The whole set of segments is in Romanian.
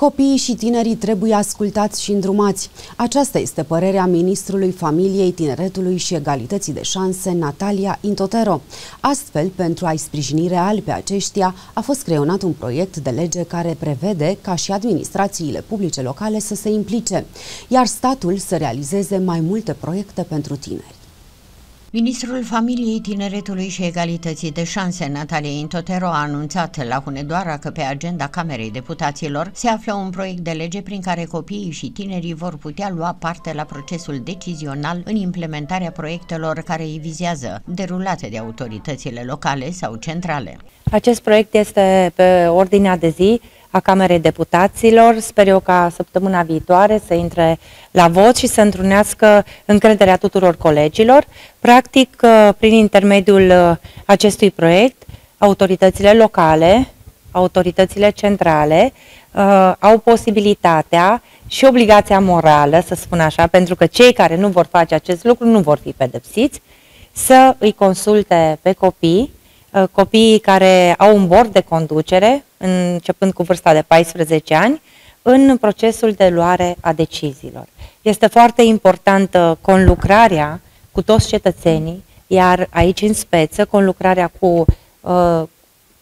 Copiii și tinerii trebuie ascultați și îndrumați. Aceasta este părerea ministrului Familiei, Tineretului și Egalității de Șanse, Natalia Intotero. Astfel, pentru a-i sprijini real pe aceștia, a fost creionat un proiect de lege care prevede ca și administrațiile publice locale să se implice, iar statul să realizeze mai multe proiecte pentru tineri. Ministrul Familiei, Tineretului și Egalității de Șanse, Natalia Intotero, a anunțat la Hunedoara că pe agenda Camerei Deputaților se află un proiect de lege prin care copiii și tinerii vor putea lua parte la procesul decizional în implementarea proiectelor care îi vizează, derulate de autoritățile locale sau centrale. Acest proiect este pe ordinea de zi a Camerei Deputaților. Sper eu ca săptămâna viitoare să intre la vot și să întrunească încrederea tuturor colegilor. Practic, uh, prin intermediul uh, acestui proiect, autoritățile locale, autoritățile centrale uh, au posibilitatea și obligația morală, să spun așa, pentru că cei care nu vor face acest lucru nu vor fi pedepsiți, să îi consulte pe copii Uh, copiii care au un bord de conducere, începând cu vârsta de 14 ani, în procesul de luare a deciziilor. Este foarte importantă conlucrarea cu toți cetățenii, iar aici în speță conlucrarea cu uh,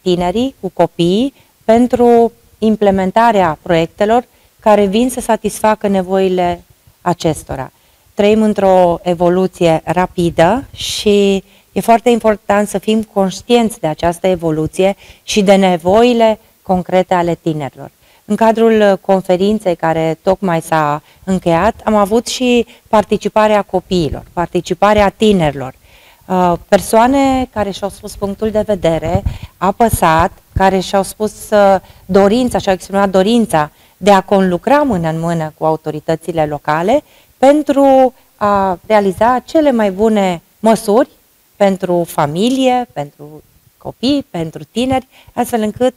tinerii, cu copiii, pentru implementarea proiectelor care vin să satisfacă nevoile acestora. Trăim într-o evoluție rapidă și uh, E foarte important să fim conștienți de această evoluție și de nevoile concrete ale tinerilor. În cadrul conferinței care tocmai s-a încheiat, am avut și participarea copiilor, participarea tinerilor, uh, persoane care și-au spus punctul de vedere, apăsat, care și-au spus uh, dorința, și-au exprimat dorința de a conlucra mână în mână cu autoritățile locale pentru a realiza cele mai bune măsuri pentru familie, pentru copii, pentru tineri, astfel încât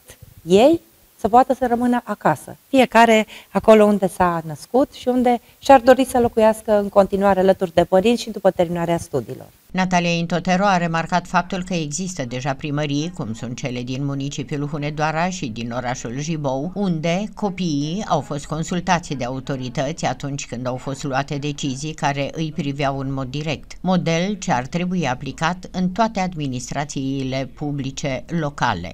ei să poată să rămână acasă. Fiecare acolo unde s-a născut și unde și-ar dori să locuiască în continuare alături de părinți și după terminarea studiilor. Natalia Intotero a remarcat faptul că există deja primării, cum sunt cele din municipiul Hunedoara și din orașul Jibou, unde copiii au fost consultați de autorități atunci când au fost luate decizii care îi priveau în mod direct. Model ce ar trebui aplicat în toate administrațiile publice locale.